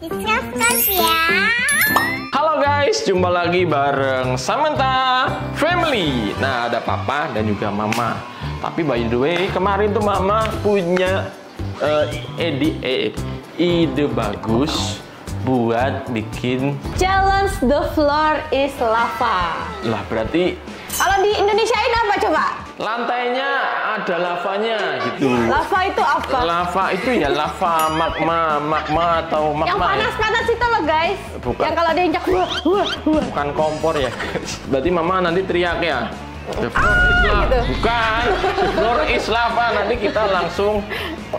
Ya. Halo guys, jumpa lagi bareng Samantha Family. Nah, ada papa dan juga mama. Tapi by the way, kemarin tuh mama punya eh, ide, eh, ide bagus buat bikin Challenge the floor is lava. lah berarti Kalau di Indonesia ini apa coba? Lantainya ada lavanya gitu. Lava itu apa? Lava itu ya lava magma, magma atau magma. Yang ya? panas-panas itu loh guys. Bukan. Yang kalau diinjak wah wah wah. bukan kompor ya berarti mama nanti teriak ya the floor is lava gitu. bukan the floor is lava nanti kita langsung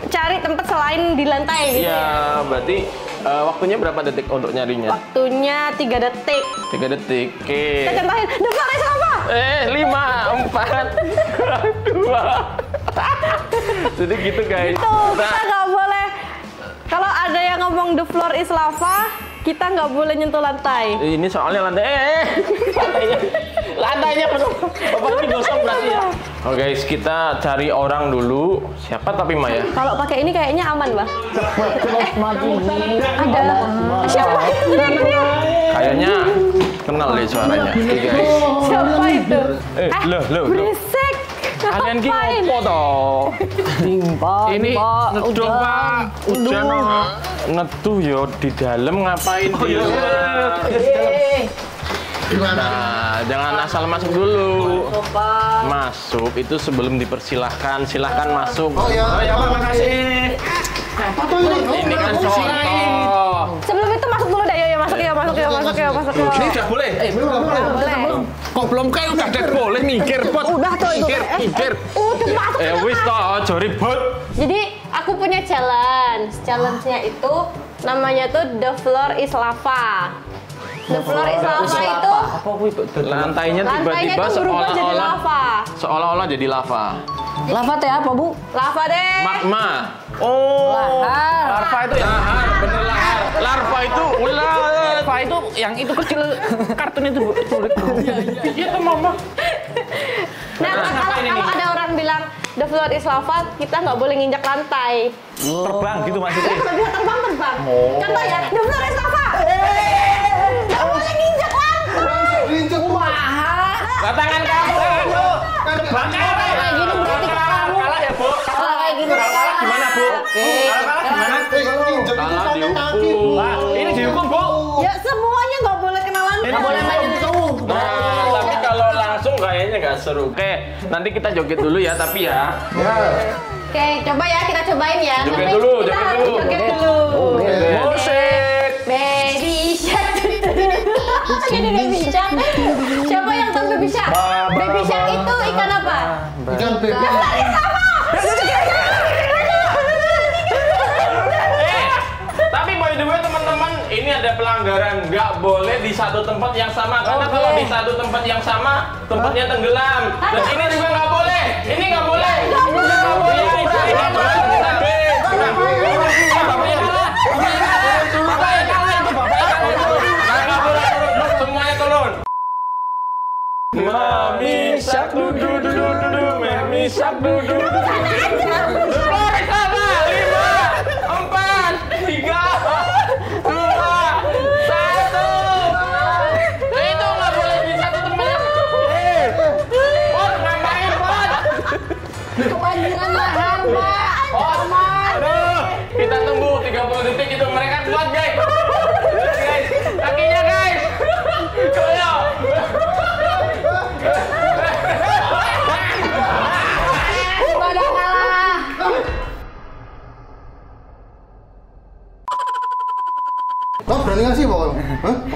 Cari tempat selain di lantai gitu. ya berarti eh, waktunya berapa detik untuk nyarinya Waktunya 3 detik. tiga detik oke Kita contohin, the floor is lava. eh lima empat dua jadi gitu guys Tuh, kita Nah, nggak boleh. Kalau ada yang ngomong the floor is lava, kita nggak boleh nyentuh lantai. ini soalnya lantai eh, eh. lantainya lantainya penuh bapak ini gosong berarti ya oke guys kita cari orang dulu siapa tapi Maya Kalau pakai ini kayaknya aman, Bah. Ada siapa itu namanya? Kayaknya kenal deh suaranya. Oke, guys. Siapa itu? Eh, loh, loh, loh. Berisik. Kalian ki ngopo toh? Ini neduh Pak. Oh. Neduh yo di dalam ngapain Oh, di iya. luar? Nah, jangan asal masuk dulu. Masuk itu sebelum dipersilahkan, silahkan masuk. Oh ya, ya Pak, makasih. Apa tuh ini? Ini kan contoh. Sebelum itu masuk dulu deh, yuk, yuk masuk yuk, masuk yuk, masuk yuk, masuk yuk. Ini udah boleh. Eh, belum, belum, belum. Boleh. Kok belum kayak udah deh boleh mikir, Pot. Udah tuh itu. Mikir, Eh, mikir. Udah masuk. Eh wis toh, aja ribut. Jadi aku punya challenge. Challenge-nya itu namanya tuh the floor is lava. The floor is lava itu Lantainya lantainya tiba-tiba tuh berubah jadi seolah-olah lava. seolah-olah jadi lava. Lava teh apa, Bu? Lava deh. Magma. Oh. Lahar. Larva itu ya. Lahar, bener lahar. Larva itu ular. Lava itu yang itu kecil kartun itu, Bu. Itu mama. Nah, kalau, kalau ada the floor is lava, kita nggak boleh nginjak lantai. Terbang gitu Ya, maksudnya. kalau bisa terbang terbang. Oh. Contoh ya, the floor is lava. Nggak boleh nginjak lantai. Rinjek Lah, tangan kamu. Terbang Kayak gini berarti kamu. Kalah ya, Bu. Kalau kayak gini Kalah gimana, Bu? Oke. Kalau kalah gimana? Eh, rinjek itu Kalah sampai kaki. ini dihukum, Bu. Ya semuanya nggak boleh kena lantai. Nggak boleh main nyentuh. Seru. Oke, nanti kita joget dulu ya, tapi ya. Ya. Oke, coba ya kita cobain ya. Joget dulu, kita joget harus dulu. Joget dulu. Musik. Baby shark. Ini baby shark. Siapa yang tahu baby shark? Baby shark itu ikan apa? Ikan bebek. Lari sama. Eh, tapi by the way teman-teman, ini ada pelanggaran nggak boleh di satu tempat yang sama karena kalau di satu tempat yang sama tempatnya tenggelam. Dan ini juga nggak boleh. Ini nggak boleh. Ini nggak boleh. Ini nggak boleh. Eh, kalah. Bapaknya kalah. Bapaknya kalah itu bapaknya kalah itu. Nah, nggak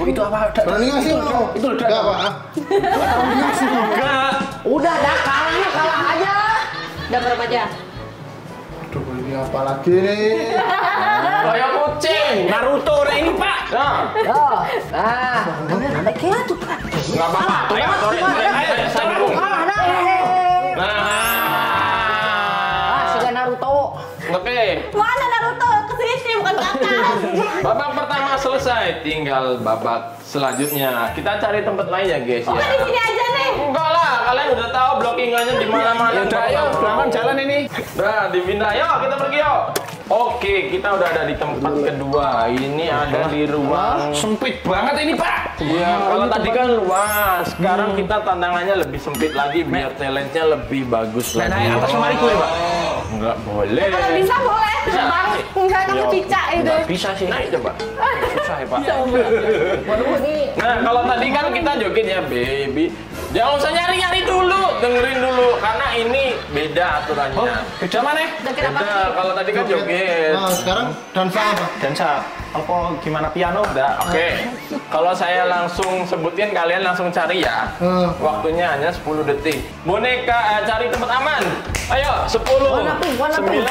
itu apa? Berani ngasih Pak? Itu udah. Enggak Pak. Berani ngasih Pak. Enggak. Udah, dah kalahnya kalah aja. Udah berapa aja? Aduh, ini apa lagi nih? Kayak kucing. Naruto orang ini, Pak. Nah, Tuh. Nah, kayak tuh, Pak. enggak apa-apa. Ayo, sore, sore. Ayo, Oke. Mana Naruto? Ke sini bukan ke atas. Babak pertama selesai, tinggal babak selanjutnya. Kita cari tempat lain ya, guys di ya. sini aja nih. Enggak lah, kalian udah tahu blockingannya di mana-mana. Ya udah, ayo, pelan-pelan jalan ini. Nah, dipindah. Yuk, kita pergi yuk. Oke, kita udah ada di tempat kedua. Ini ada di ruang Sempit banget ini, Pak. Iya, kalau tadi kan luas. Sekarang kita tantangannya lebih sempit lagi biar challenge-nya lebih bagus Nah, lagi. naik atas lemari gue, Pak. Enggak boleh. Kalau bisa boleh, bang. Enggak kamu Yo. cicak itu. Nggak bisa sih. Naik coba. Susah ya, Pak. Nah, kalau tadi kan kita joget ya, baby. Jangan usah nyari-nyari dulu, dengerin dulu karena ini beda aturannya. Oh, beda mana? Beda. Kalau tadi kan joget. Nah, sekarang dansa apa? Dansa. Apa gimana piano? Udah, oke. Kalau saya langsung sebutin, kalian langsung cari ya. Eh, Waktunya hanya 10 detik. Boneka eh, cari tempat aman. Ayo, 10, Warna pink, warna 9, pink.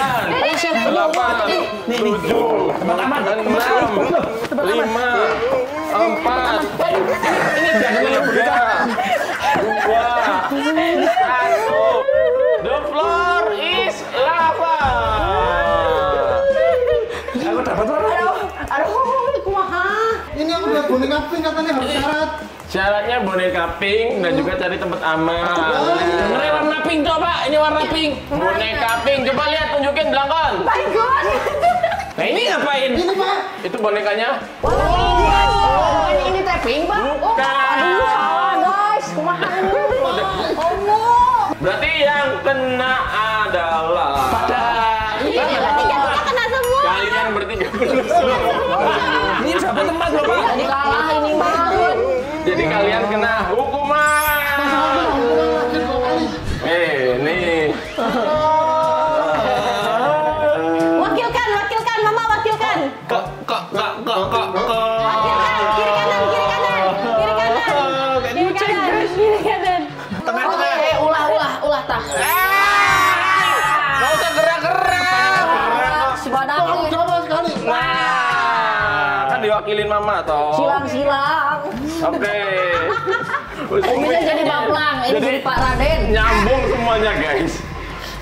8, 7, Tempat aman. 6, 5, 4, ini jangan 3, 2, boneka pink katanya harus syarat. Syaratnya boneka pink dan juga cari tempat aman. Dengerin warna pink coba. Ini warna pink. Boneka pink, coba lihat tunjukin belakang. My God. Nah, ini ngapain? Ini pak. Itu bonekanya. Oh, ini ini tapping, Pak. Oh, Bukan. aduh, salah, guys. Kumaha ini? Oh, no. Berarti yang kena adalah Pada. Ini siapa tempat loh, Pak? Jadi kalah ini, Pak. Jadi kalian kena hukuman. Diwakilin mama toh. Silang, silang. Oke. Uminya jadi baplang, ini jadi Pak Raden. Nyambung semuanya guys.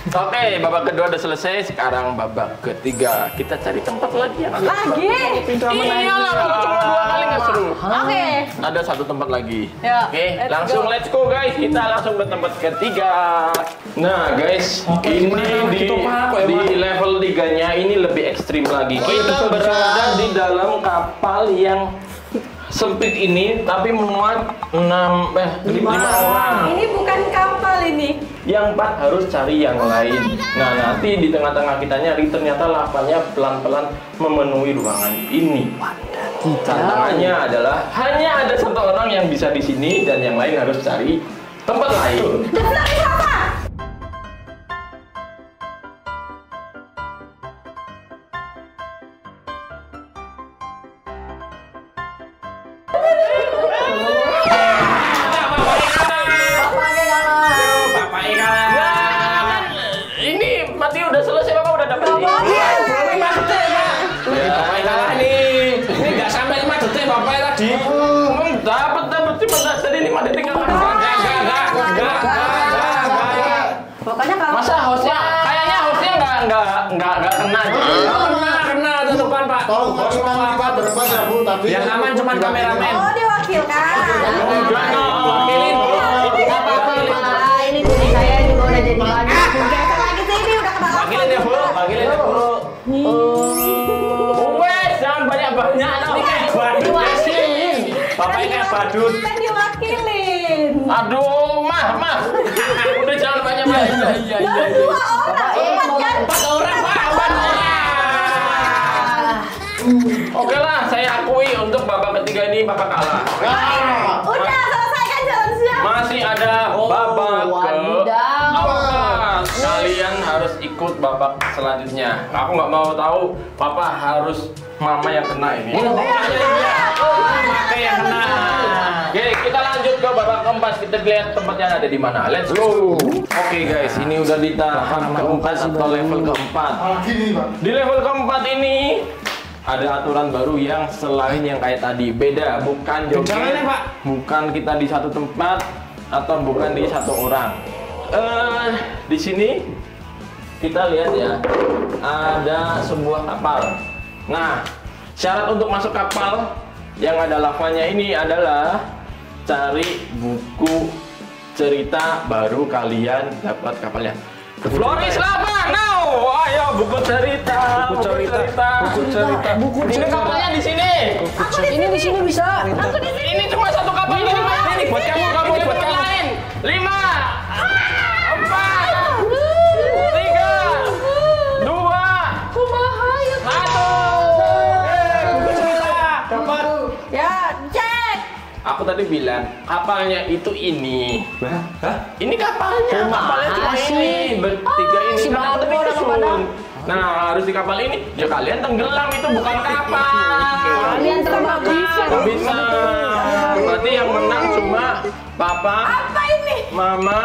Oke, babak kedua udah selesai. Sekarang babak ketiga. Kita cari tempat lagi yang Lagi. Iyalah, kalau cuma dua kali nggak seru. Oke. Ada satu tempat lagi. Ya, Oke, let's langsung go. let's go guys. Kita langsung ke tempat ketiga. Nah guys, ini di? Kok di level 3-nya ini lebih ekstrim lagi. Kita berada di dalam kapal yang sempit ini tapi muat 6 eh 5 orang. Ini bukan kapal ini. Yang empat harus cari yang lain. Nah nanti di tengah-tengah kita nyari ternyata lavanya pelan-pelan memenuhi ruangan ini. Tantangannya adalah hanya ada satu orang yang bisa di sini dan yang lain harus cari tempat lain. Hostnya nggak nggak nggak nggak kena. Kena, kena tutupan Pak. Tolong aturan kita berempat ya bu tadi. Yang aman cuman kameramen. Oh, diwakilkan. Enggak. Wakilin. Nggak apa-apa, Pak. Ini diri saya Kayak badut. Kan diwakilin. Aduh, mah, mah. Udah jangan banyak-banyak. Iya, iya, iya. Dua orang. Empat orang, Pak. Empat orang. Oke lah, saya akui untuk babak ketiga ini bapak kalah. Ah, Udah selesaikan challenge-nya. Masih ada Oh, babak keempat. Kalian harus ikut babak selanjutnya. Aku nggak mau tahu, papa harus mama yang kena ini. Pakai yang kena. Oke, kita lanjut ke babak keempat. Kita lihat tempatnya ada di mana. Let's go. Oke guys, ini udah di tahap keempat atau level keempat. Di level keempat ini ada aturan baru yang selain yang kayak tadi beda, bukan joget, Pak? bukan kita di satu tempat atau bukan di satu orang. Eh, di sini kita lihat ya, ada sebuah kapal. Nah, syarat untuk masuk kapal yang ada lavanya ini adalah cari buku cerita baru kalian dapat kapalnya. Floris lava, now. Ayo buku cerita, buku cerita, buku cerita. Ini kapalnya di sini. Ini di sini bisa. Ini cuma satu kapal ini. Ini buat kamu, kamu boleh buat kamu. Lima, Aku tadi bilang kapalnya itu ini. Ini kapalnya. kapalnya cuma ini. Bertiga ini. Si Kan Bang aku kepada. Nah, harus di kapal ini. Ya kalian tenggelam itu bukan kapal. Kalian terbang bisa. Bisa. Berarti yang menang cuma papa, Apa ini? mama,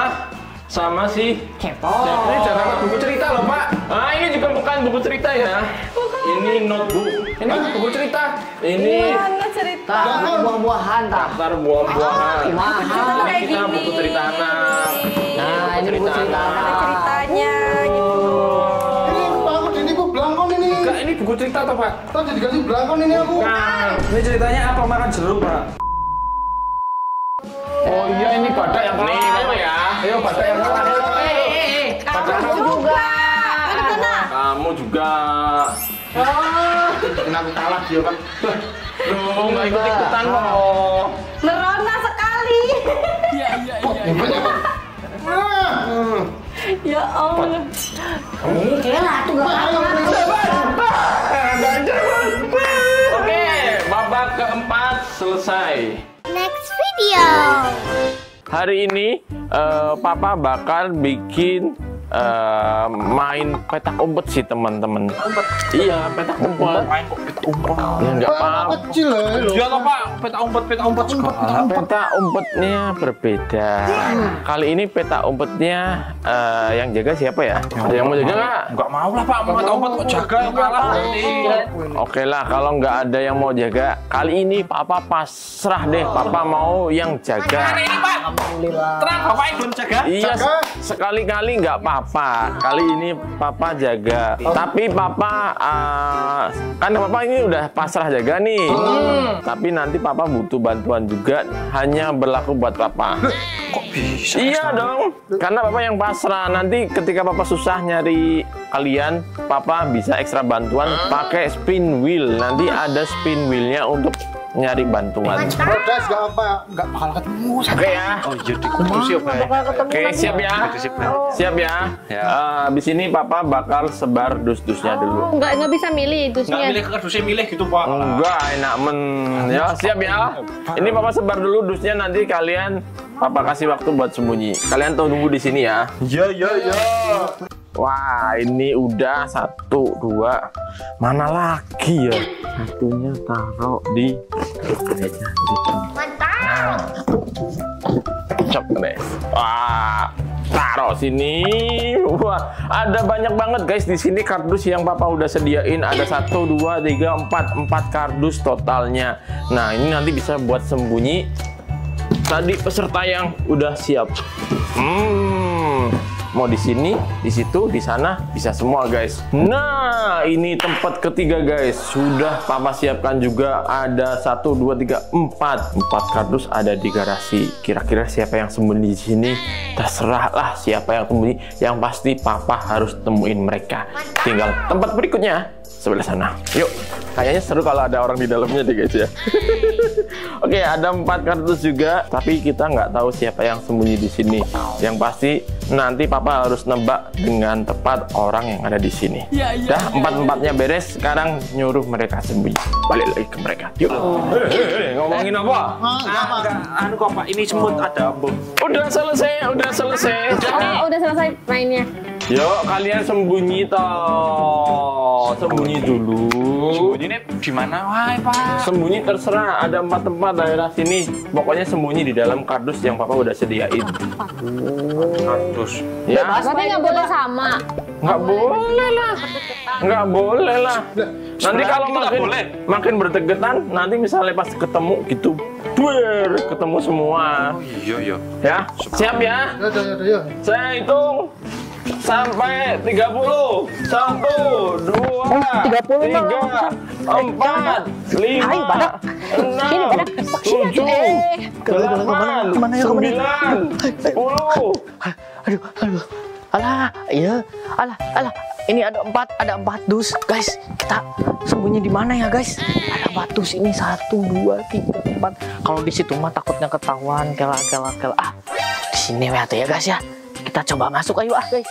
sama si Cepot. Ini cara buku cerita loh pak. Ah, ini juga bukan buku cerita ya. Ini notebook. Ini buku cerita. Ini cerita? Tak, buah-buahan tak. daftar buah-buahan. Mahal. Ini kita buku cerita anak. Nah, ini buku cerita. Ceritanya gitu. Ini aku ini aku belangkon ini. Enggak, ini buku cerita toh pak. Tadi dikasih belangkon ini aku. Nah, Ini ceritanya apa makan jeruk pak? Oh iya ini badak yang nih kalah. Mama ya. Ayo badak yang kalah. Kamu juga. Kamu juga. Kenapa kalah dia kan? Loh, nggak ikut-ikutan kok. Merona sekali. Ah, Ya Allah. Kela tuh gak Oke, babak keempat selesai. Next video. Hari ini eh, Papa bakal bikin eh, main petak umpet sih teman-teman. Iya, petak umpet. Main kok petak umpet? Ya nggak anak apa-apa. kecil lah lo. Iya toh pak. Peta umpet, peta umpet sekolah. Peta umpetnya berbeda. Kali ini peta umpetnya eh, yang jaga siapa ya? Ada yang mau jaga nggak? Enggak mau lah pak. Mau peta umpet kok jaga yang kalah nanti. Oke lah, kalau nggak ada yang mau jaga, kali ini Papa pasrah deh. Papa mau yang jaga. Hari ini pak. Terang bapak ibu jaga. Iya, Jaga. sekali-kali nggak apa-apa. Kali ini Papa jaga. Tapi Papa, eh, kan Papa ini udah pasrah jaga nih. Tapi nanti Papa butuh bantuan juga. Hanya berlaku buat Papa. Kok bisa? Iya dong, karena Papa yang pasrah. Nanti ketika Papa susah nyari kalian, Papa bisa ekstra bantuan pakai spin wheel. Nanti ada spin wheelnya untuk nyari bantuan. Protes gak apa. Enggak bakal ketemu. Oke ya. Oh iya dikumpul ya. Oke, siap ya. Siap ya. Ya. Eh, Abis ini Papa bakal sebar dus-dusnya dulu. Enggak enggak bisa milih Enggak dusnya. milih ke kardusnya milih gitu pak. Enggak, enak men. Ya, siap ya. Ini Papa sebar dulu dusnya nanti kalian Papa kasih waktu buat sembunyi. Kalian tunggu di sini ya. Iya iya iya. Wah, ini udah satu, dua. Mana lagi ya? Satunya taruh di meja. Cep deh. Wah, taruh sini. Wah, ada banyak banget guys di sini kardus yang papa udah sediain. Ada satu, dua, tiga, empat, empat kardus totalnya. Nah, ini nanti bisa buat sembunyi. Tadi peserta yang udah siap. Hmm, mau di sini, di situ, di sana bisa semua guys. Nah, ini tempat ketiga guys. Sudah papa siapkan juga ada satu, dua, tiga, empat, empat kardus ada di garasi. Kira-kira siapa yang sembunyi di sini? Terserah lah siapa yang sembunyi. Yang pasti papa harus temuin mereka. Tinggal tempat berikutnya sebelah sana. Yuk, kayaknya seru kalau ada orang di dalamnya deh guys ya. Oke, ada empat kardus juga, tapi kita nggak tahu siapa yang sembunyi di sini. Yang pasti nanti papa harus nebak dengan tepat orang yang ada di sini. Dah empat empatnya beres, sekarang nyuruh mereka sembunyi. Balik lagi ke mereka. Yuk. ngomongin apa? Ah, enggak, anu kok pak, ini semut ada bu. Udah selesai, udah selesai. Jadi, Oh, udah selesai mainnya. yuk kalian sembunyi toh, sembunyi dulu. Ini di mana wae pak? Sembunyi terserah, ada empat tempat daerah sini. Pokoknya sembunyi di dalam kardus yang papa udah sediain. Kardus. Ya, Berarti nggak boleh sama. nggak boleh lah, nggak boleh lah. Nanti kalau makin boleh? makin berdeketan, nanti misalnya pas ketemu gitu, buer, ketemu semua. Iya iya. Ya, siap ya. Saya hitung sampai 30. Satu, dua, 30 tiga, Bang. empat, lima, enam, tujuh, delapan, sembilan, sepuluh, Aduh, aduh. Alah, iya. Alah, alah. Ini ada empat, ada empat dus, guys. Kita sembunyi di mana ya, guys? Ada empat dus ini satu, dua, tiga, empat. Kalau di situ mah takutnya ketahuan, kela, kela, kela. Ah, di sini ya ya, guys ya. Kita coba masuk, ayo ah, guys.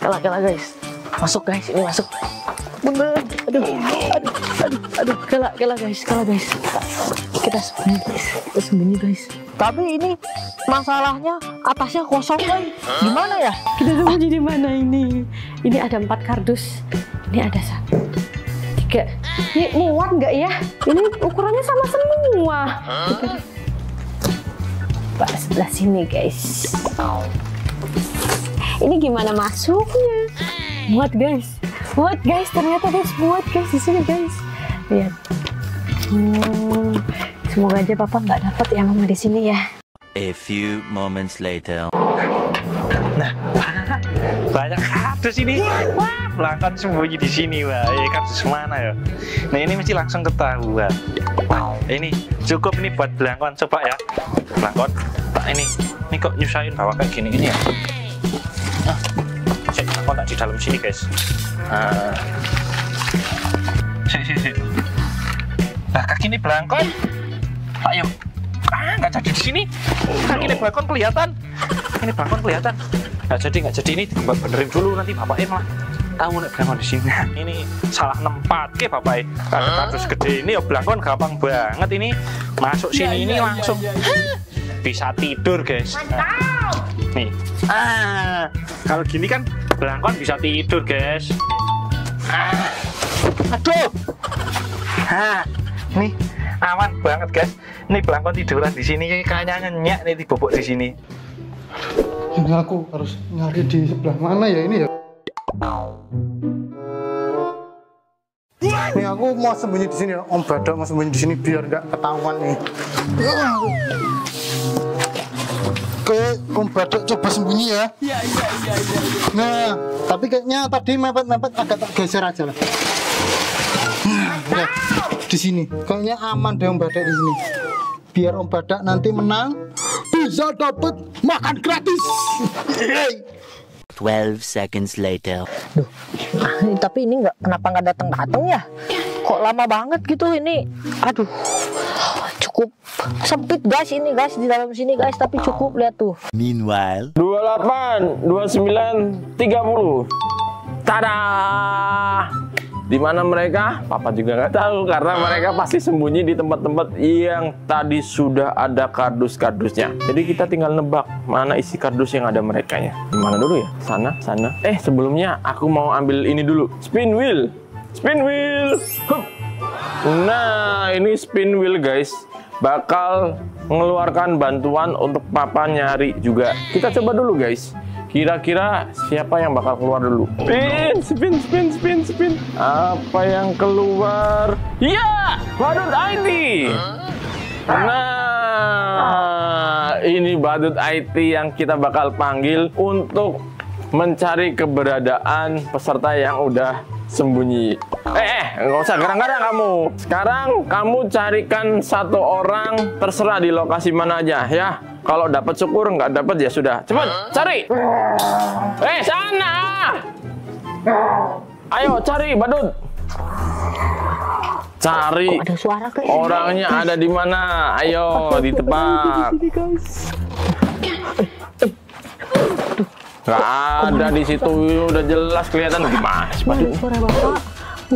Kela, kela, guys. Masuk, guys. Ini masuk. Bener. Aduh, aduh, aduh, aduh. Kela, kela, guys. Kela, guys. Kita sembunyi, guys. Kita sembunyi, guys. Tapi ini masalahnya atasnya kosong, guys. Gimana ya? Kita sembunyi di mana ini? Ini ada empat kardus. Ini ada satu, tiga. Ini muat nggak ya? Ini ukurannya sama semua. Pak sebelah sini guys. Ini gimana masuknya? Muat guys. Muat guys. Ternyata guys muat guys di sini guys. Lihat. Hmm, semoga aja papa nggak dapat ya mama di sini ya. A few moments later. banyak kardus ini wah pelanggan sembunyi di sini wah eh, kardus mana ya nah ini mesti langsung ketahuan Wah, ini cukup ini buat belangkon coba ya belangkon tak ini ini kok nyusahin bawa kayak gini ini ya di dalam sini guys. Ah. sik sik sik nah kaki ini belangkon. Yuk. Ah nggak jadi di sini. Kaki ini belangkon kelihatan. Ini belangkon kelihatan. Nggak jadi nggak jadi. Ini dibuat benerin dulu nanti bapaknya malah. Tahu nih belangkon di sini. Ini salah nempat ke bapak ada kardus gede ini ya belangkon gampang banget ini. Masuk sini ini langsung bisa tidur guys nih ah kalau gini kan belangkon bisa tidur guys ah. aduh ah nih aman banget guys ini belangkon tiduran di sini kayaknya nyenyak nih di bobok di sini Ini aku harus nyari di sebelah mana ya ini ya? Nih aku mau sembunyi di sini, Om Badak mau sembunyi di sini biar nggak ketahuan nih. Oke, Om Badak coba sembunyi ya. Iya, iya, iya, Nah, tapi kayaknya tadi mepet-mepet agak tak geser aja lah. Nah, ya, di sini. Kayaknya aman deh Om Badak di sini. Biar Om Badak nanti menang bisa dapat makan gratis. Yeay. 12 seconds later. Duh, ah, ini- tapi ini nggak kenapa nggak datang datang ya? Kok lama banget gitu ini? Aduh, cukup sempit guys ini guys di dalam sini guys tapi cukup lihat tuh. Meanwhile. 28, 29, 30. Tada! Di mana mereka? Papa juga nggak tahu karena mereka pasti sembunyi di tempat-tempat yang tadi sudah ada kardus-kardusnya. Jadi kita tinggal nebak mana isi kardus yang ada mereka nya. Di mana dulu ya? Sana, sana. Eh sebelumnya aku mau ambil ini dulu. Spin wheel, spin wheel. Hup. Nah ini spin wheel guys. Bakal mengeluarkan bantuan untuk papa nyari juga. Kita coba dulu guys. Kira-kira siapa yang bakal keluar dulu? Spin, spin, spin, spin, spin. Apa yang keluar? Ya, badut IT. Nah, ini badut IT yang kita bakal panggil untuk mencari keberadaan peserta yang udah sembunyi. Eh, eh, nggak usah garang-garang kamu. Sekarang kamu carikan satu orang terserah di lokasi mana aja ya. Kalau dapat syukur, nggak dapat ya sudah. Cepat, cari. Eh, sana. Ayo cari badut. Cari Ada suara guys. orangnya ada di mana. Ayo ditebak. Gak ada di situ udah jelas kelihatan gimana sih badut. suara bapak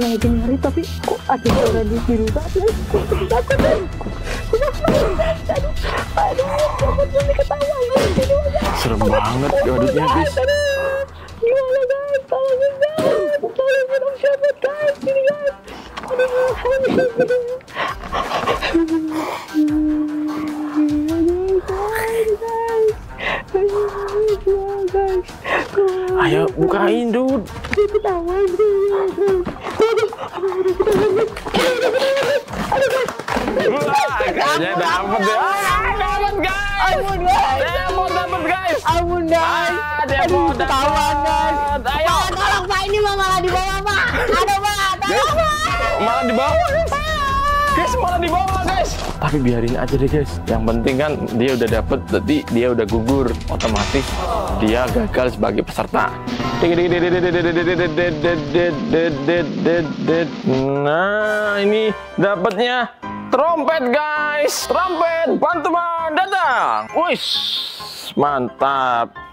lagi nyari tapi kok ada suara di biru tadi kok takut deh aduh aduh Serem banget badutnya guys. gimana guys tolongin guys tolongin om syabet guys ini guys aduh Ayo bukain dud. Wah, kayaknya dapet deh. Ah, dapet guys. Ampun guys. Dapet dapet guys. Ampun guys. Ah, dapet ketahuan, guys. dapet. Ayo. Pak, tolong pak ini malah di bawah pak. Aduh pak, tolong pak. Malah di bawah. Guys, malah di guys. Tapi biarin aja deh, guys. Yang penting kan dia udah dapet, berarti dia udah gugur. Otomatis dia gagal sebagai peserta. Nah, ini dapatnya trompet, guys. Trompet, bantuan datang. Wih, mantap.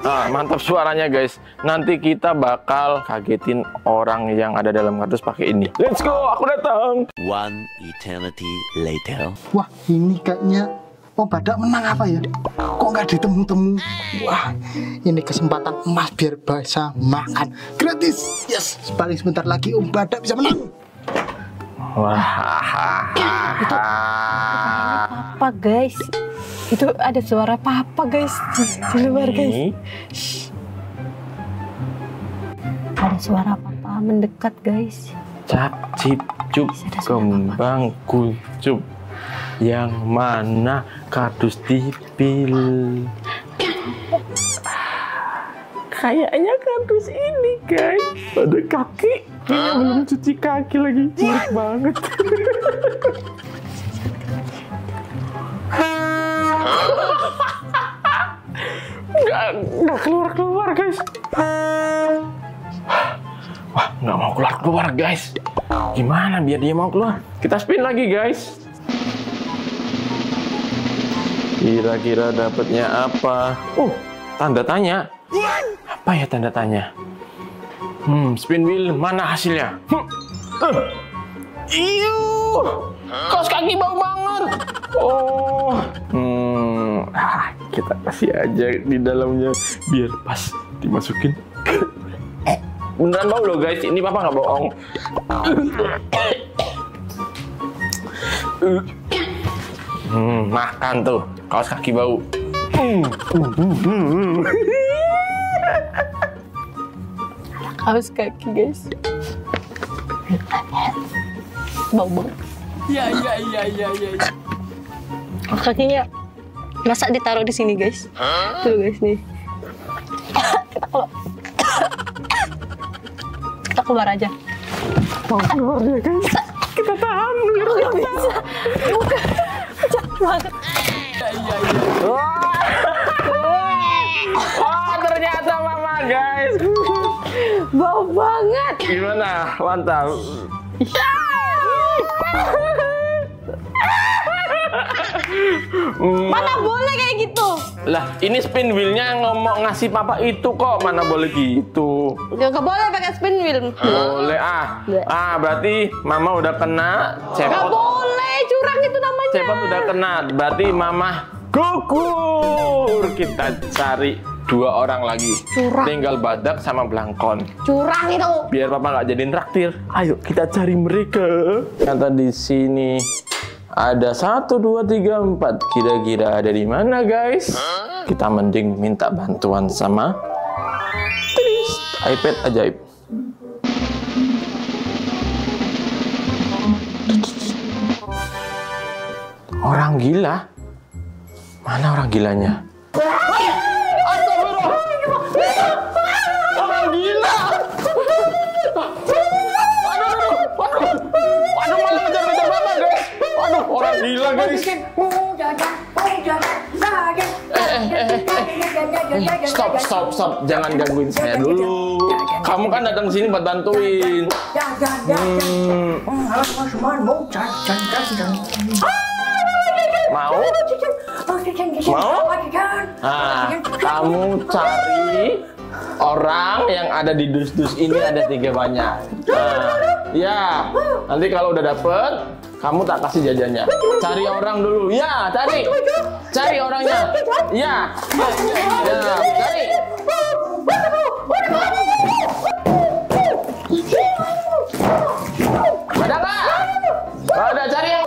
Nah, mantap suaranya guys. Nanti kita bakal kagetin orang yang ada dalam kardus pakai ini. Let's go, aku datang. One eternity later. Wah, ini kayaknya Om Badak menang apa ya? Kok nggak ditemu-temu? Wah, ini kesempatan emas biar bisa makan gratis. Yes, paling sebentar lagi Om Badak bisa menang. Wah. Apa guys? Itu ada suara papa guys di, di luar guys. Ini Ada suara papa mendekat guys. cap cip cup kembang kuncup. Yang mana kardus dipil? Kayaknya kardus ini guys. Ada kaki. Kayaknya belum cuci kaki lagi. Buruk banget. Nggak nggak keluar keluar guys. Wah nggak mau keluar keluar guys. Gimana biar dia mau keluar? Kita spin lagi guys. Kira-kira dapatnya apa? Oh tanda tanya. Apa ya tanda tanya? Hmm spin wheel mana hasilnya? Hmm. eh. Iu, kaos kaki bau banget. Oh, hmm, ah, kita kasih aja di dalamnya biar pas dimasukin. Eh, Beneran bau loh guys, ini papa nggak bohong. Hmm, makan tuh, kaos kaki bau. Kaos kaki guys. Bau banget. Ya, ya, ya, ya, ya. Kaos kakinya masa ditaruh di sini guys. Tuh guys nih. Kita keluar. Kita keluar aja. Mau keluar dia guys. Kita tahan dulu. Nggak bisa. Banget. Oh, ternyata mama guys. Bau banget. Gimana? Mantap. Mana boleh kayak gitu? Lah, ini spin wheelnya ngomong ngasih papa itu kok, mana boleh gitu. Ya nggak boleh pakai spin wheel. Boleh ah. Ah, berarti mama udah kena, cepot. boleh, curang itu namanya. Cepot udah kena, berarti mama gugur. Kita cari dua orang lagi. Curang. Tinggal badak sama belangkon. Curang itu. Biar papa nggak jadiin traktir. Ayo kita cari mereka. Kata di sini ada satu dua tiga empat. Kira-kira ada di mana guys? Kita mending minta bantuan sama Tris, iPad ajaib. Orang gila? Mana orang gilanya? Stop, stop, stop. Jangan gangguin saya dulu. Kamu kan datang sini buat bantuin. Hmm, mau? Mau? Nah, kamu cari orang yang ada di dus-dus ini ada tiga banyak. Nah, ya, nanti kalau udah dapet, kamu tak kasih jajannya. Cari orang dulu, ya, cari, cari orangnya, ya, ya, cari. Ada nggak? Ada cari. yang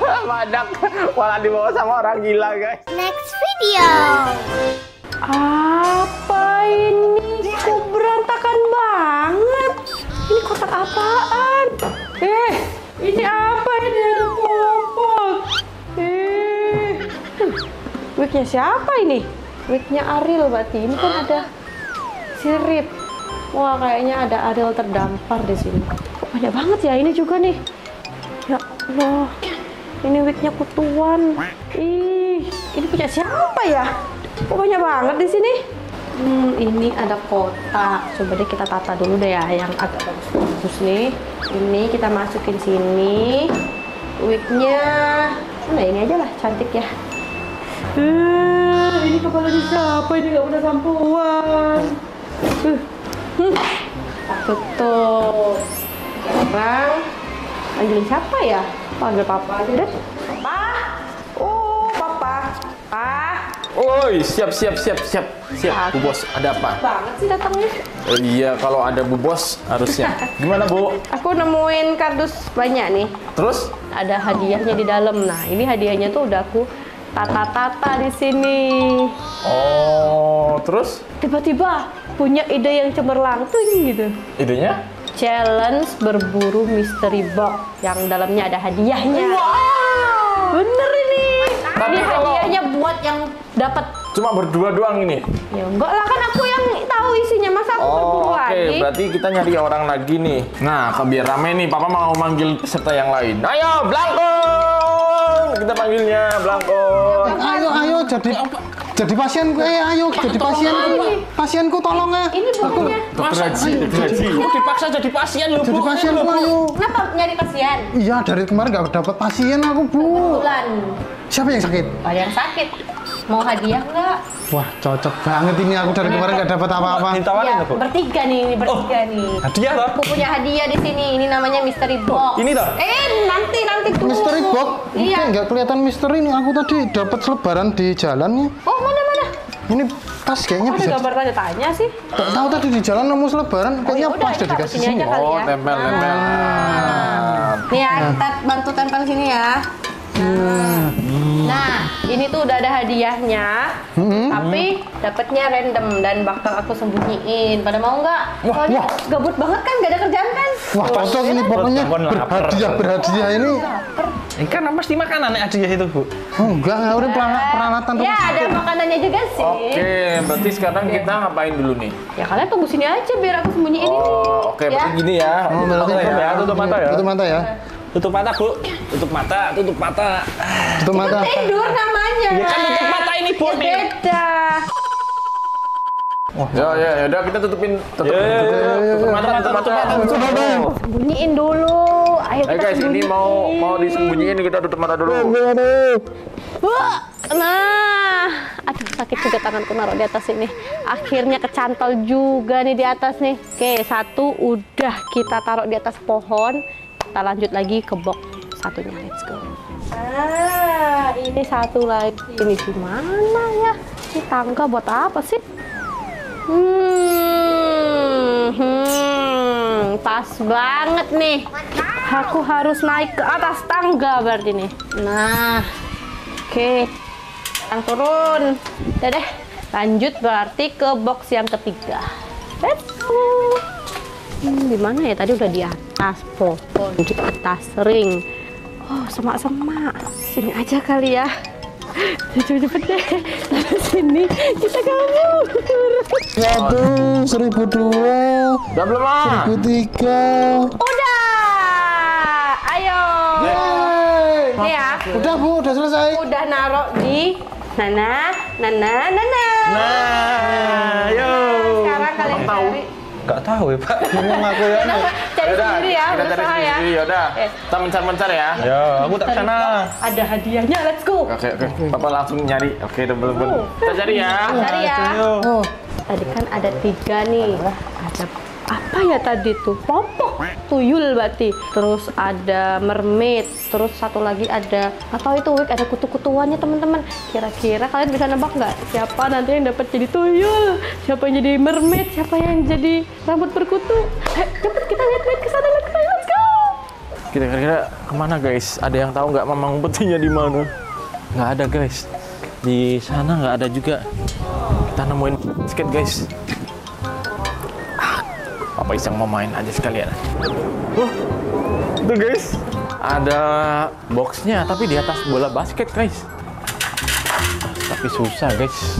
Badak malah dibawa sama orang gila guys. Next video. Apa ini? Kobra berantakan banget. Ini kotak apaan? Eh, ini apa ini? Ada popok. Eh, hmm, wignya siapa ini? Wignya Ariel berarti. Ini kan ada sirip. Wah, kayaknya ada Ariel terdampar di sini. Banyak banget ya ini juga nih. Ya Allah, ini wignya kutuan. Ih, ini punya siapa ya? Kok banyak banget di sini? Hmm, ini ada kotak. Coba deh kita tata dulu deh ya, yang agak bagus-bagus nih. Ini kita masukin sini. Wignya, nah ini aja lah, cantik ya. Eh, ini kepalanya siapa? Ini nggak udah sampuan. Uh, hmm, tutup. Sekarang panggilin siapa ya? Panggil papa aja deh. Papa. Oh, papa. Papa. Oi, siap siap siap siap siap. Bu Bos, ada apa? Banget sih datangnya. Eh, iya, kalau ada Bu Bos harusnya. Gimana, Bu? Aku nemuin kardus banyak nih. Terus? Ada hadiahnya di dalam. Nah, ini hadiahnya tuh udah aku tata-tata di sini. Oh, terus Tiba-tiba punya ide yang cemerlang tuh gitu. idenya? Challenge berburu mystery box yang dalamnya ada hadiahnya. Bener ini. Tapi ini kalau- hadiahnya buat yang dapat. Cuma berdua doang ini. Ya enggak lah kan aku yang tahu isinya masa aku berburu Oh, oke. lagi. Berarti kita nyari orang lagi nih. Nah, ke biar rame nih, Papa mau manggil peserta yang lain. Ayo, Blanko! Kita panggilnya Blanko. Ayo, ayo, jadi jadi pasienku, eh ayo, jadi pasienku, pasienku tolong ya. Ini bukunya. Dokter Haji, Dokter Haji. Kok dipaksa jadi pasien lu, Jadi Bu? pasienku, ayo. Kenapa nyari pasien? Iya, dari kemarin nggak dapat pasien aku, Bu. Kebetulan Siapa yang sakit? ada yang sakit. Mau hadiah enggak? Wah, cocok banget ini aku dari kemarin nggak dapat apa-apa. Ditawarin Ya, nggak, Bu? bertiga nih, ini bertiga nih. Hadiah toh? Aku punya hadiah di sini. Ini namanya mystery box. ini toh? Eh, nanti nanti tunggu. Misteri box? Iya. Nggak kelihatan misteri nih. Aku tadi dapat selebaran di jalan nih. Oh, mana mana? Ini tas kayaknya Ada bisa. gambar tanya tanya sih. Tak tahu tadi di jalan nemu selebaran, kayaknya Oh, ya udah, pas ini jadi taruh kasih sini sini. aja kali Oh, ya. tempel, tempel. Nih ya, kita bantu tempel sini ya. Nah, ini tuh udah ada hadiahnya, tapi dapatnya random dan bakal aku sembunyiin. Pada mau nggak? Soalnya gabut banget kan, nggak ada kerjaan kan? Wah, cocok ini pokoknya berhadiah berhadiah ini. Ini kan pasti makanan nih hadiah itu, Bu. Oh, enggak, enggak udah perala- peralatan Ya, rumah ada makanannya juga sih. Oke, berarti sekarang kita ngapain dulu nih? Ya kalian tunggu sini aja biar aku sembunyiin ini. Oh, oke, Ya. berarti gini ya. Oh, berarti Tutup ya, tutup mata ya. Tutup mata ya. Tutup mata, Bu. Tutup mata, tutup mata. Tutup mata. Tidur namanya. Ya kan tutup mata ini, Bu. Ya beda. Ya, ya, ya udah kita tutupin, tutupin, ya, ya, ya. tutup mata, tutup mata. Tutup mata. Sembunyiin dulu. Ayo Ayo kita guys, ini mau mau disembunyiin kita tutup mata dulu. Wah, Nah, aduh sakit juga tanganku naruh di atas ini. Akhirnya kecantol juga nih di atas nih. Oke, satu udah kita taruh di atas pohon. Kita lanjut lagi ke box satunya. Let's go. Ah, ini satu lagi. Ini di mana ya? Ini tangga buat apa sih? Hmm, hmm, pas banget nih. Aku harus naik ke atas tangga berarti nih. Nah, oke. Sekarang turun. Udah deh. Lanjut berarti ke box yang ketiga. Let's go. Hmm, di mana ya? Tadi udah di atas pohon, di atas ring. Oh, semak-semak. Sini aja kali ya. Cepet-cepet deh. Sini. Kita kabur. Satu, seribu dua, Udah belum ah? seribu tiga. Udah. Ayo. Nih ya. Udah bu, udah selesai. Udah naruh di Nana, Nana, Nana. Nah, yo. Sekarang kalian cari. Gak tahu ya, Pak. Bingung aku ya. Cari Yaudah, sendiri ya, kita cari ya. sendiri. Yaudah, Eh. kita mencar-mencar ya. Ya, aku tak sana. Ada hadiahnya, let's go. Oke, oke. Papa langsung nyari. Oke, udah belum belum. Kita cari ya. Cari ya. Oh, Tadi kan ada tiga nih. Ada apa ya tadi tuh? Popok, tuyul berarti. Terus ada mermaid. Terus satu lagi ada atau itu wig ada kutu-kutuannya teman-teman. Kira-kira kalian bisa nebak nggak siapa nanti yang dapat jadi tuyul? Siapa yang jadi mermaid? Siapa yang jadi rambut berkutu? Eh, cepet kita lihat lihat ke sana lihat ke sana. Let's go. Kita kira-kira ke mana guys? Ada yang tahu nggak mamang petinya di mana? Nggak ada guys. Di sana nggak ada juga. Kita nemuin skate guys. Apa iseng mau main aja sekalian. Wah, tuh guys, ada boxnya tapi di atas bola basket guys. Tapi susah guys.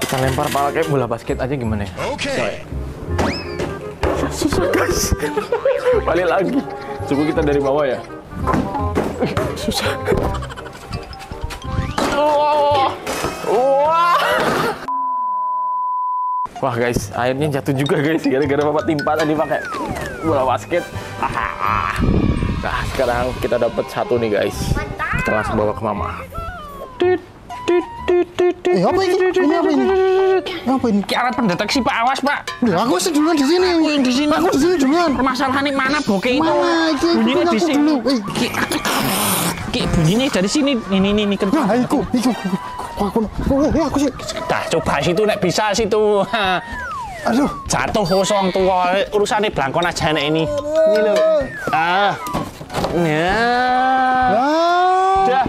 Kita lempar pakai bola basket aja gimana ya? Oke. Susah guys. Balik lagi. Coba kita dari bawah ya. Susah. Oh. Wah guys, airnya jatuh juga guys gara-gara bapak timpa tadi pakai bola basket. Ah. Nah, sekarang kita dapat satu nih guys. Kita langsung bawa ke mama. Tit, tit, tit, tit, tit, Eh, apa ini? Ini apa ini? Apa ini? Ki alat pendeteksi Pak, awas Pak. Loh, aku sih duluan di sini. Aku yang di sini. Aku di sini duluan. Permasalahannya mana bokeh itu? Mana itu? Bunyinya di sini. dulu. Eh, Ki, Ki, bunyinya dari sini. Nih, nih. kencang. nah, iku, iku. Aku, aku, eh, aku sih. Dah, coba situ nek bisa situ. Aduh. Jatuh kosong tuh urusannya belangkon aja nek ini. Ini loh. Ah. Nah. Ah. Udah.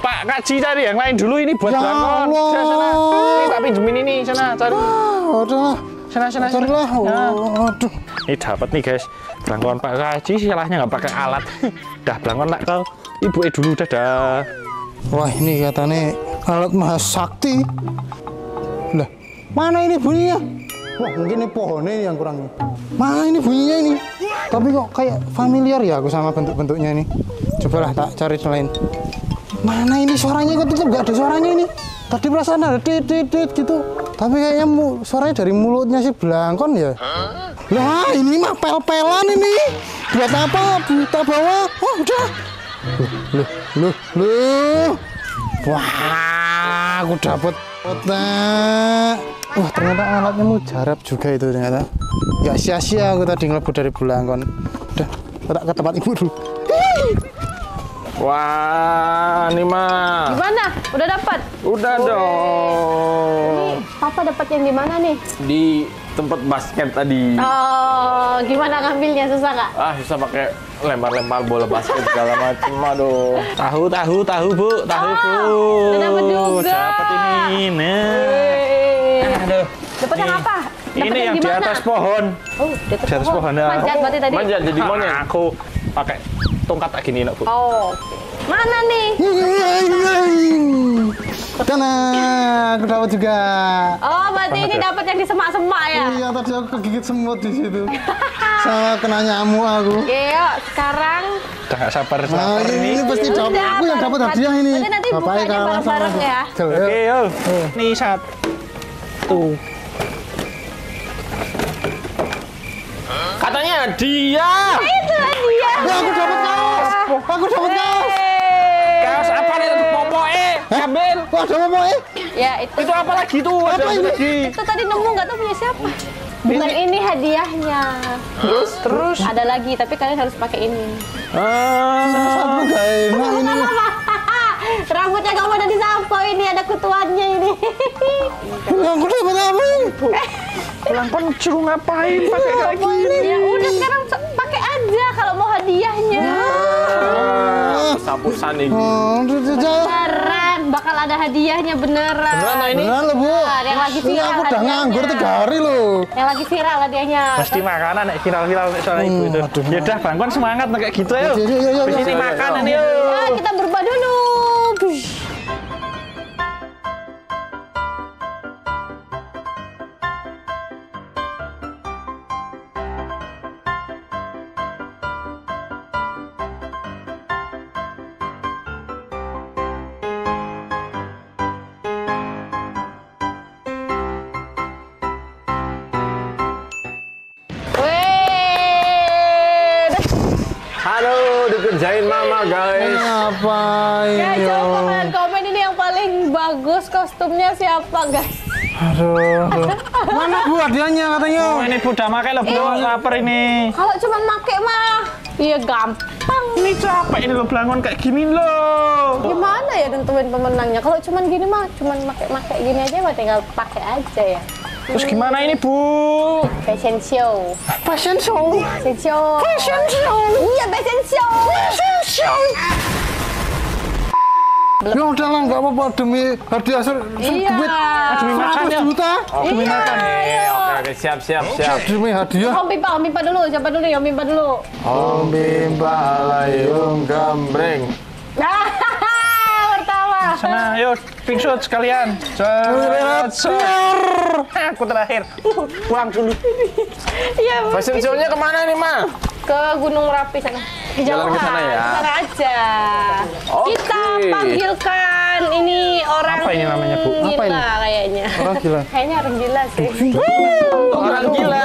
Pak Kaji cari yang lain dulu ini buat Ya belangkon. Allah. Udah sana. Ini tak pinjemin ini sana cari. Ah, Udah. Sana sana. sana. Carilah. Nah. Oh, Aduh. Ini dapat nih guys. Belangkon Pak Kaji salahnya nggak pakai alat. Dah belangkon nak kau. Ibu dulu dadah. Wah, ini katanya alat mahasakti. Lah, mana ini bunyinya? Wah, mungkin ini pohonnya yang kurang. Mana ini bunyinya ini? Tapi kok kayak familiar ya aku sama bentuk-bentuknya ini. Cobalah tak cari lain. Mana ini suaranya kok tetap nggak ada suaranya ini? Tadi perasaan ada tit tit tit gitu. Tapi kayaknya mu, suaranya dari mulutnya si belangkon ya. Lah, ini mah pel-pelan ini. Buat apa? Kita bawa. Oh, udah. Loh, loh, loh. Wah, aku dapet otak. Wah, ternyata alatnya mujarab juga itu ternyata. Gak sia-sia aku tadi ngelebur dari belangkon. Udah, tak ke tempat ibu dulu. Wah, ini mah. Gimana? Udah dapat? Udah dong. Papa dapat yang di mana nih? Di tempat basket tadi. Oh, gimana ngambilnya susah nggak? Ah, susah pakai lempar-lempar bola basket segala macam. Aduh. Tahu, tahu, tahu, Bu. Tahu, Bu. udah dapet juga. Dapat ini. Nah. Wih. Aduh. Dapat yang apa? Dapat Ini yang di mana? atas pohon. Oh, di atas, Di pohon. ya. Manjat berarti tadi. Manjat jadi monyet. Aku pakai tongkat tak gini, nak, Bu. Oh. Mana nih? Tana, aku dapat juga. Oh, berarti ini dapat yang di semak-semak ya? Iya, tadi aku kegigit semut di situ. Sama kena nyamuk aku. Iya, sekarang Udah gak sabar Nah, ini, ini. pasti dapat. Aku yang dapat hadiah ini. nanti Bapaknya bukanya bareng-bareng ya? Oke, yuk. yo. Ini satu. Katanya dia. itu Aku dapat kaos. Kaos apa nih popoe? Ambil. Wah, ada apa eh? Ya, itu. Itu apa lagi tuh? Ada Apa ini? lagi. Itu tadi nemu nggak tahu punya siapa? Bukan ini hadiahnya. Terus terus. Ada lagi, tapi kalian harus pakai ini. Ah, Aku gak enak ini. Rambutnya kamu udah disapu ini, ada kutuannya ini. Aku dapat apa? Lampan suruh ngapain pakai kayak gini? ya udah sekarang kalau mau hadiahnya. Ah, Sapusan ini. Udah, udah. Beneran, bakal ada hadiahnya beneran. Beneran nah ini? Beneran loh, Bu. Beneran, yang lagi Ini viral aku udah nganggur tiga hari loh. Yang lagi viral hadiahnya. Pasti makanan nek viral-viral nek soal ibu itu. aduh. Ya udah bangkuan semangat nek kayak gitu ayo. Yuk, yuk, yuk, yuk. Di sini makanan yuk. Ya, kita berubah dulu. Halo, dikerjain mama guys. Apa Ya, ini? coba ya? kalian komen ini yang paling bagus kostumnya siapa, guys? Aduh, aduh. Mana Bu hadiahnya katanya? Oh, ini udah makai loh, belum lapar ini. Kalau cuma make mah, iya gampang. Ini capek ini loh belangon kayak gini loh. Gimana ya nentuin pemenangnya? Kalau cuma gini mah, cuma make-make gini aja mah tinggal pakai aja ya. Terus gimana ini bu? Fashion show. Fashion show. Fashion show. Fashion show. Iya, fashion show. Fashion show. Ya udahlah nggak apa-apa demi hadiah ser, Iya. duit demi makan 100 ya. juta demi Iya. makan Eh, oke, oke, siap, siap, siap. demi hadiah. Om Pipa, Om Pipa dulu. Siapa dulu? Om Pipa dulu. Om bimba layung gambreng. Sana, yuk, pingsut sekalian. Set, set. Aku terakhir. Pulang dulu. Iya, Fashion show-nya ke mana nih, Ma? ke Gunung Merapi sana. Jalan ke sana ya? Ke sana aja. Kita panggilkan ini Apa ini namanya, Bu? Gila Apa ini? kayaknya. Orang gila. Kayaknya orang gila sih. Orang gila.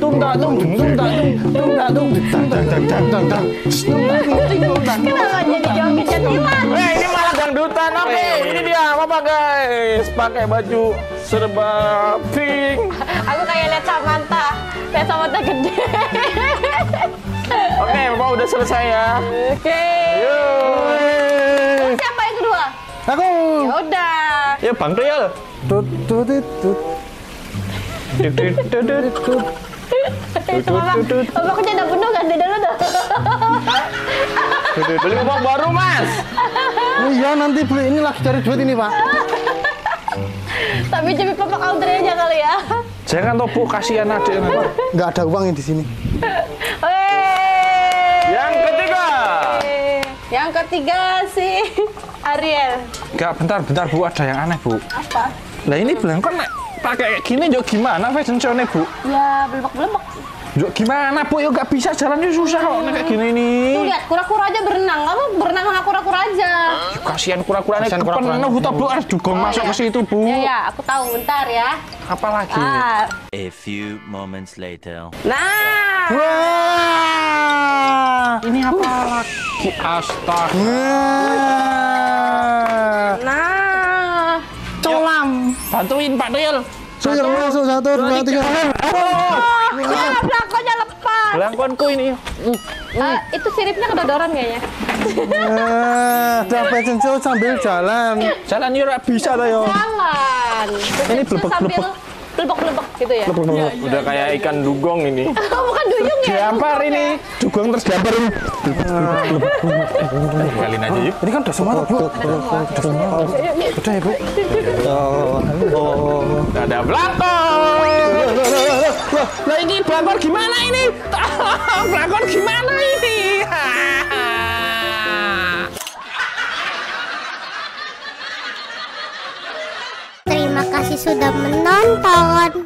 Tung tak tung, tung tak tung, tung tak tung. Dang dang dang dang dang dang. Kenapa jadi joget jatilan? Eh, ini malah dangdutan. Oke, ini dia apa guys? Pakai baju serba pink. Aku kayak lihat Samantha. Lihat Samantha gede. Oke, Bapak udah selesai ya. Oke. Yuk. Siapa? Aku. Ya udah. Ya, Bang Tuyul. Tut tut tut. Dut, dut, dut. Itu bapak, babaknya udah penuh kan tuh. Beli popok baru, Mas. Oh iya nanti beli ini lagi cari duit ini pak. Tapi jadi bapak counter aja kali ya. Jangan toh, Bu, kasihan adik nanti. Nggak ada uangnya di sini. Yang ketiga. Yang ketiga sih Ariel. Enggak, bentar, bentar, Bu. Ada yang aneh, Bu. Apa? Lah ini belangkon nek pakai kayak gini yo gimana fashion show-nya, Bu? Ya belebek-belebek. Yo gimana, Bu? Yo nggak bisa jalan yo susah kok nek kayak gini nih. Tuh lihat kura-kura aja berenang. Kamu berenang sama kura-kura aja. Kasihan kura-kuranya Kasihan kura-kuranya. kepenuh toh, Bu. Harus dugong masuk iya. ke situ, Bu. Ya ya, aku tahu. Bentar ya. Apa lagi? Ah. A few moments later. Nah. Wah. Ini apa lagi? Astaga. Wah. Bantuin Pak Tuyul. Tuyul masuk satu dua tiga. Ya, belangkonya lepas. Belangkonku ini. Ah, itu siripnya kedodoran kayaknya. Eh, fashion show sambil jalan. Jalan ora bisa to yo. Jangan. Ini Itu blebek-blebek. Blebek-blebek gitu ya. Udah kayak ikan dugong ini. Bukan duyung ya. Gampar ini. Dugong terus gampar ini. Tinggalin aja yuk. Ini kan udah semua bu. Udah ya bu. Udah ada belakang. Lah ini belangkon gimana ini? belangkon gimana ini? sudah menonton.